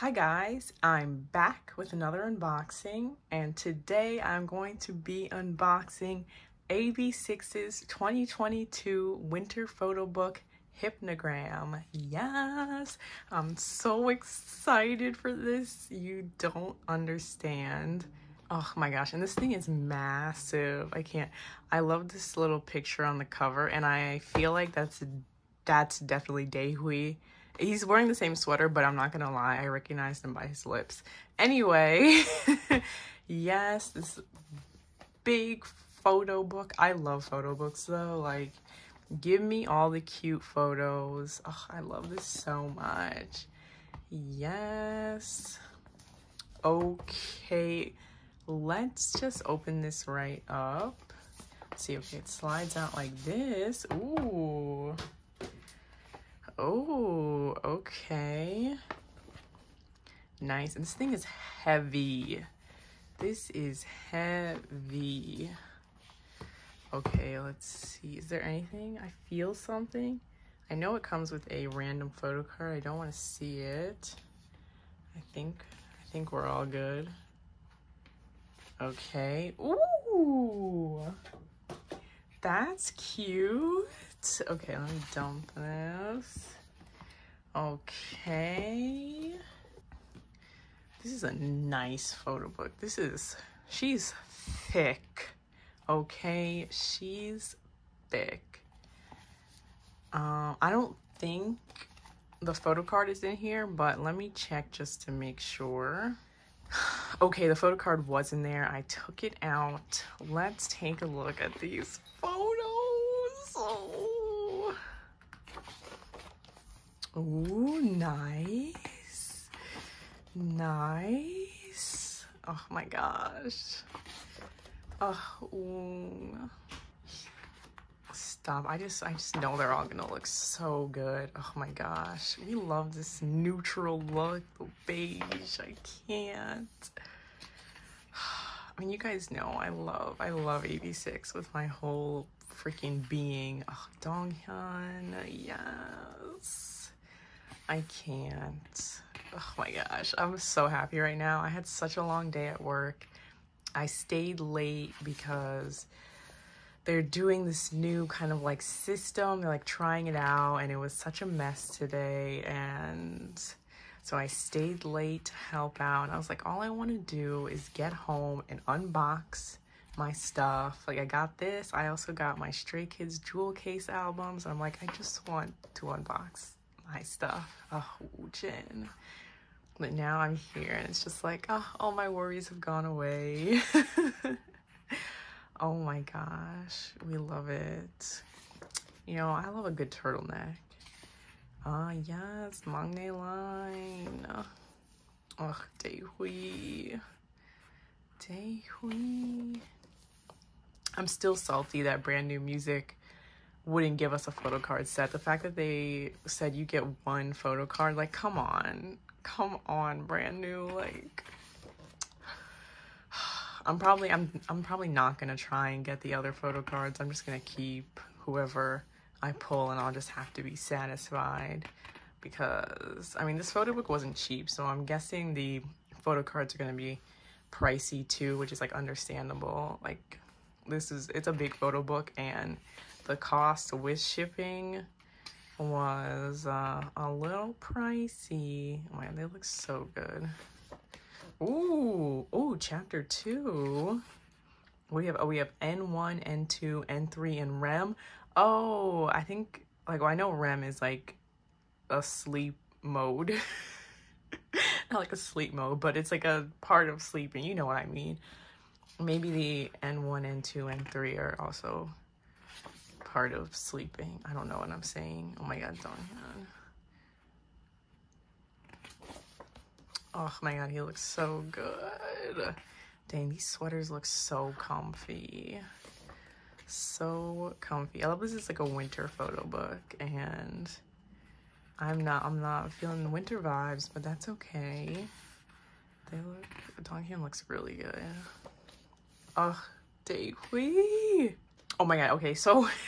Hi guys, I'm back with another unboxing and today I'm going to be unboxing AB6IX's 2022 winter photo book Hypnogram. Yes, I'm so excited for this. You don't understand. Oh my gosh, and this thing is massive. I can't. I love this little picture on the cover and I feel like that's that's definitely Daehwi He's wearing the same sweater, but I'm not gonna lie, I recognized him by his lips. Anyway, yes, this big photo book. I love photo books though. Like, give me all the cute photos. Oh, I love this so much. Yes. Okay, let's just open this right up. Let's see, okay, it slides out like this. Ooh. Oh, okay. Nice. And this thing is heavy. This is heavy. Okay, let's see. Is there anything? I feel something. I know it comes with a random photo card. I don't want to see it. I think I think we're all good. Okay. Ooh. That's cute. Okay, let me dump this. Okay. This is a nice photo book. This is, she's thick. Okay, she's thick. Um, I don't think the photo card is in here, but let me check just to make sure. Okay, the photo card was in there. I took it out. Let's take a look at these Ooh, nice. Nice. Oh my gosh. Oh, ooh. Stop. I just I just know they're all gonna look so good. Oh my gosh. We love this neutral look, the beige. I can't. I mean, you guys know I love, I love AB6IX with my whole freaking being. Oh, Donghyun, yes. I can't. Oh my gosh, I'm so happy right now. I had such a long day at work. I stayed late because they're doing this new kind of like system. They're like trying it out and it was such a mess today. And so I stayed late to help out. And I was like, all I want to do is get home and unbox my stuff. Like I got this. I also got my Stray Kids Jewel Case albums. I'm like, I just want to unbox my stuff. Oh, Jin. But now I'm here and it's just like, oh, all my worries have gone away. oh my gosh, we love it. You know, I love a good turtleneck. Ah, yes, Maknae line. Oh, Daehwi. Daehwi. I'm still salty that brand new music wouldn't give us a photo card set. The fact that they said you get one photo card, like, come on, come on, brand new, like. I'm probably I'm I'm probably not gonna try and get the other photo cards. I'm just gonna keep whoever I pull, and I'll just have to be satisfied because I mean this photo book wasn't cheap, so I'm guessing the photo cards are gonna be pricey too, which is like understandable. Like this is it's a big photo book and the cost with shipping was uh, a little pricey. Man, they look so good. Ooh, ooh, chapter two. We have oh we have N1, N2, N3, and REM. Oh, I think like well, I know REM is like a sleep mode. Not like a sleep mode, but it's like a part of sleeping. You know what I mean. Maybe the N1, N2, N3 are also part of sleeping. I don't know what I'm saying. Oh my god, Donghyun. Oh my god, he looks so good. Dang, these sweaters look so comfy. So comfy. I love this is like a winter photo book and I'm not I'm not feeling the winter vibes, but that's okay. They look Donghyun looks really good. Oh, Daehwi. Oh my god, okay, so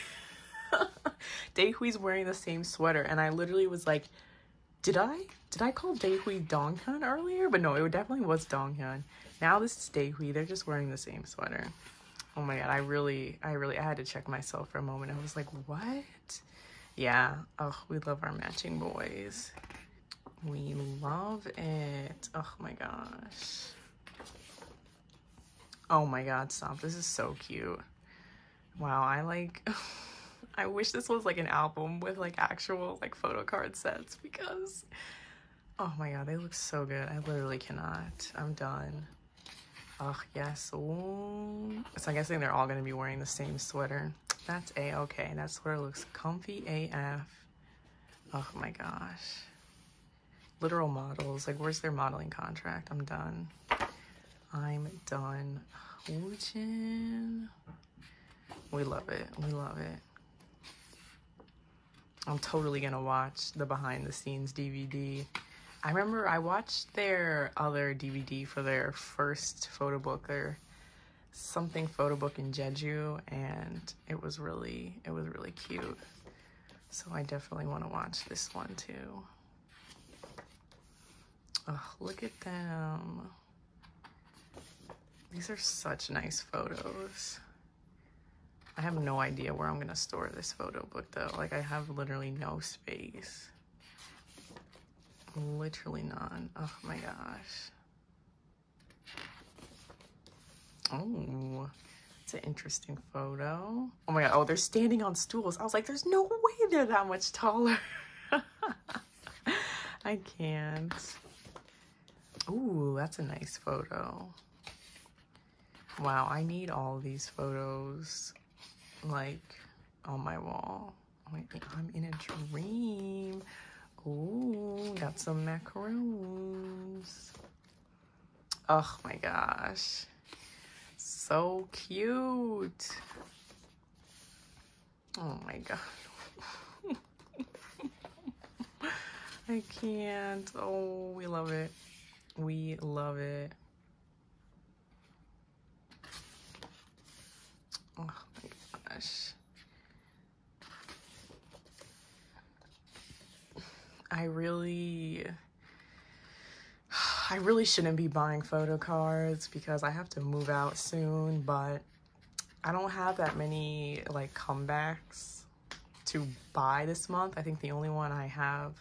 Daehwi's wearing the same sweater and I literally was like, did I? Did I call Daehwi Donghyun earlier? But no, it definitely was Donghyun. Now this is Daehwi. They're just wearing the same sweater. Oh my god, I really, I really, I had to check myself for a moment. I was like, what? Yeah, oh, we love our matching boys. We love it. Oh my gosh. Oh my god, stop. This is so cute. Wow, I like... I wish this was like an album with like actual like photo card sets because... Oh my god, they look so good. I literally cannot. I'm done. Oh, yes. Ooh. So I'm guessing they're all going to be wearing the same sweater. That's A-okay. That sweater looks comfy AF. Oh my gosh. Literal models. Like, where's their modeling contract? I'm done. I'm done. We love it. We love it. I'm totally gonna watch the behind the scenes DVD. I remember I watched their other DVD for their first photo book, their something photo book in Jeju, and it was really, it was really cute. So I definitely want to watch this one too. Oh, look at them. These are such nice photos. I have no idea where I'm going to store this photo book though. Like I have literally no space. Literally none. Oh my gosh. Oh, it's an interesting photo. Oh my god. Oh, they're standing on stools. I was like, there's no way they're that much taller. I can't. Ooh, that's a nice photo. Wow, I need all these photos like on my wall. I'm in a dream. Ooh, got some macaroons. Oh my gosh. So cute. Oh my god. I can't. Oh, we love it. We love it. Oh gosh. I really I really shouldn't be buying photo cards because I have to move out soon, but I don't have that many like comebacks to buy this month. I think the only one I have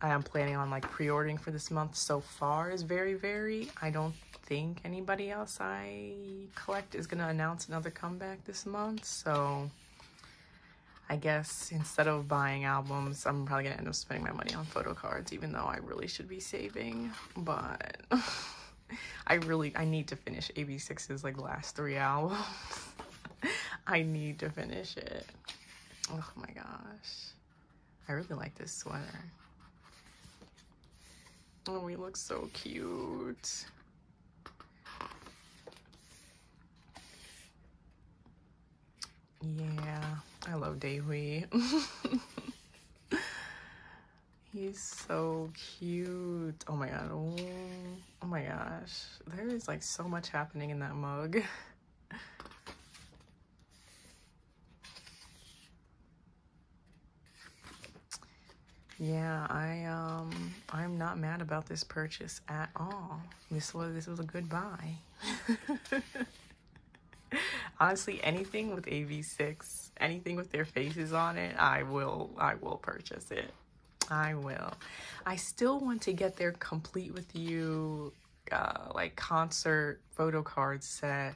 I am planning on like pre-ordering for this month so far is VERIVERY. I don't think anybody else I collect is gonna announce another comeback this month. So I guess instead of buying albums, I'm probably gonna end up spending my money on photo cards, even though I really should be saving. But I really I need to finish AB6IX's like last three albums. I need to finish it. Oh my gosh. I really like this sweater. Oh, we look so cute. Yeah, I love Daehwi. He's so cute. Oh my god. Oh, oh my gosh. There is like so much happening in that mug. Yeah, I um I'm not mad about this purchase at all. This was this was a good buy. Honestly, anything with AB6IX, anything with their faces on it, I will I will purchase it. I will. I still want to get their complete with you uh like concert photo card set.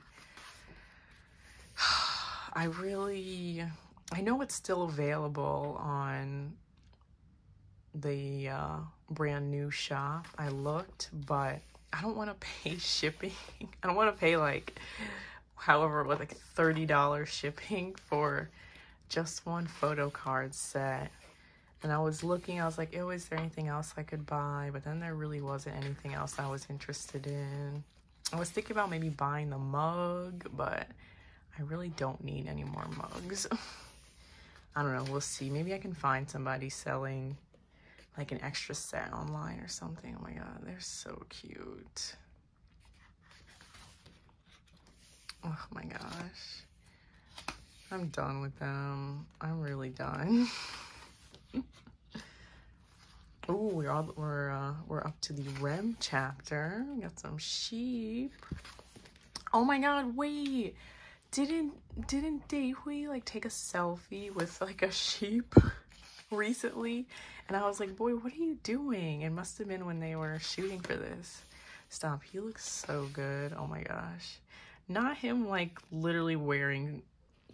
I really I know it's still available on the uh, brand new shop. I looked, but I don't want to pay shipping. I don't want to pay like, however, with like $30 shipping for just one photo card set. And I was looking, I was like, oh, is there anything else I could buy? But then there really wasn't anything else I was interested in. I was thinking about maybe buying the mug, but I really don't need any more mugs. I don't know, we'll see. Maybe I can find somebody selling like an extra set online or something. Oh my god, they're so cute. Oh my gosh. I'm done with them. I'm really done. Oh, we're all we're uh, we're up to the Rem chapter. We got some sheep. Oh my god, wait. Didn't didn't Daehwi like take a selfie with like a sheep recently? And I was like, boy, what are you doing? It must have been when they were shooting for this. Stop, he looks so good. Oh my gosh. Not him like literally wearing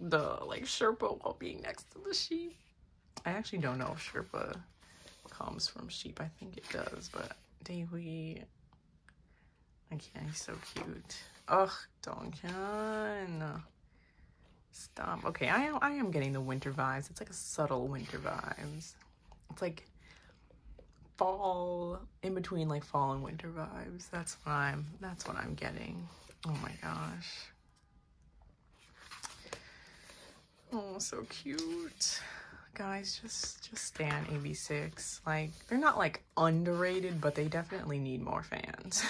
the like Sherpa while being next to the sheep. I actually don't know if Sherpa comes from sheep. I think it does, but I can't, he's so cute. Ugh, Donghyun. Stop. Okay, I am, I am getting the winter vibes. It's like a subtle winter vibes. It's like fall in between like fall and winter vibes. That's what I'm that's what I'm getting. Oh my gosh. Oh, so cute. Guys, just just stand AB6IX. Like they're not like underrated, but they definitely need more fans.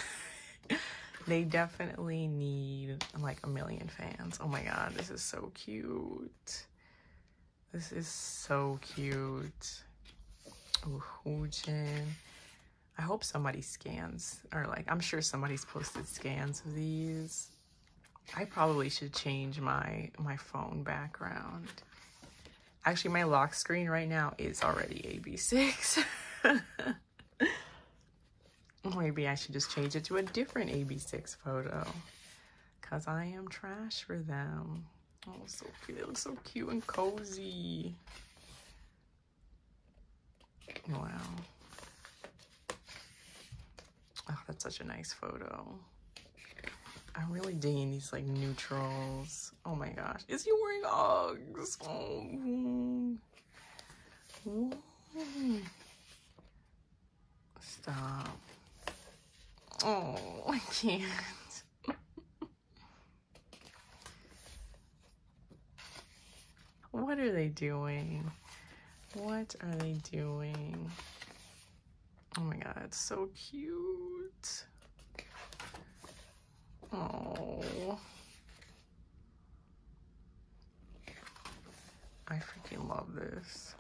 they definitely need like a million fans. Oh my god, this is so cute. This is so cute. Woojin. I hope somebody scans, or like, I'm sure somebody's posted scans of these. I probably should change my, my phone background. Actually, my lock screen right now is already AB6IX. Maybe I should just change it to a different AB6IX photo. Because I am trash for them. Oh, so cute. They look so cute and cozy. Wow. That's such a nice photo. I'm really digging these like neutrals. Oh my gosh. Is he wearing Uggs? Oh. Hmm. Stop. Oh, I can't. what are they doing? What are they doing? Oh my god, it's so cute. Oh. I freaking love this.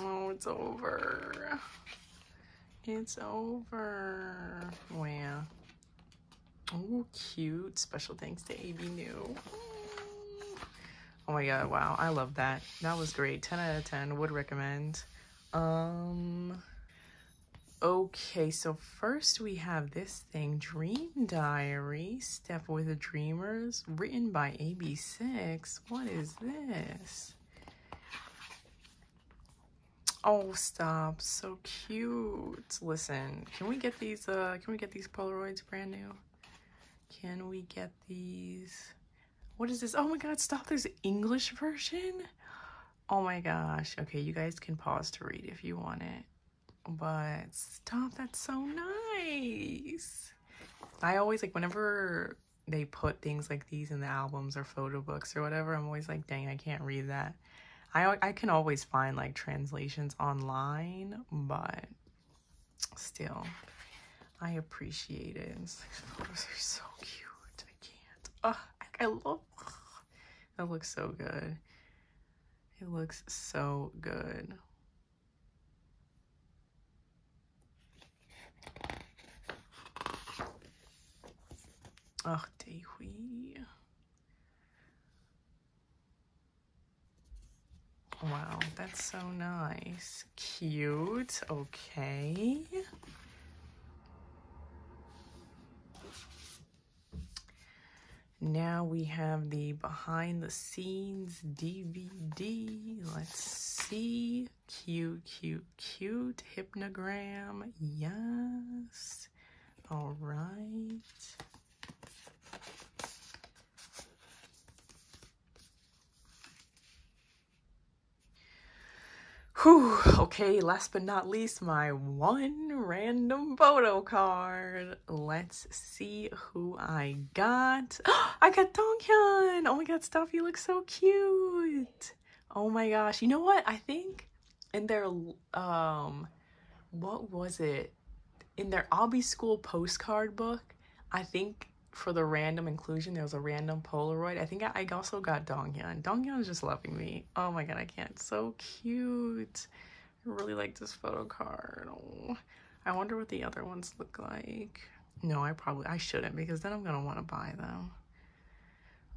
Oh, it's over. It's over. Wow. Oh, cute. Special thanks to ABNEW. Oh my god, wow. I love that. That was great. 10 out of 10. Would recommend. Um Okay, so first we have this thing, Dream Diary, Step with the Dreamers, written by AB6IX. What is this? Oh, stop. So cute. Listen, can we get these, uh, can we get these Polaroids brand new? Can we get these? What is this? Oh my god, stop. There's English version? Oh my gosh. Okay, you guys can pause to read if you want it. But stop, that's so nice. I always like whenever they put things like these in the albums or photo books or whatever, I'm always like, dang, I can't read that. I I can always find like translations online, but still, I appreciate it. These photos are so cute. I can't. Oh, I love that looks so good. It looks so good. Oh, Daehwi. Wow, that's so nice. Cute. Okay. Now we have the behind the scenes DVD. Let's see. Cute, cute, cute. Hypnogram. Yes. All right. Whew, okay, last but not least, my one random photo card. Let's see who I got. I got Donghyun. Oh my god, stuff, you look so cute. Oh my gosh, you know what? I think in their, um, what was it? In their Obby School postcard book, I think for the random inclusion, there was a random Polaroid. I think I, I also got Donghyun. Donghyun is just loving me. Oh my god, I can't. So cute. I really like this photo card. Oh, I wonder what the other ones look like. No, I probably I shouldn't because then I'm gonna want to buy them.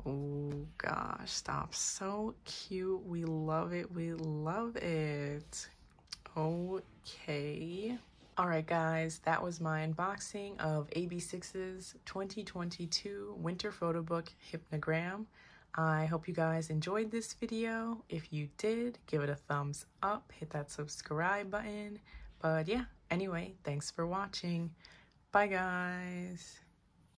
Oh gosh, stop. So cute. We love it. We love it. Okay. All right, guys, that was my unboxing of AB6IX's 2022 Winter Photo Book Hypnogram. I hope you guys enjoyed this video. If you did, give it a thumbs up, hit that subscribe button. But yeah, anyway, thanks for watching. Bye, guys.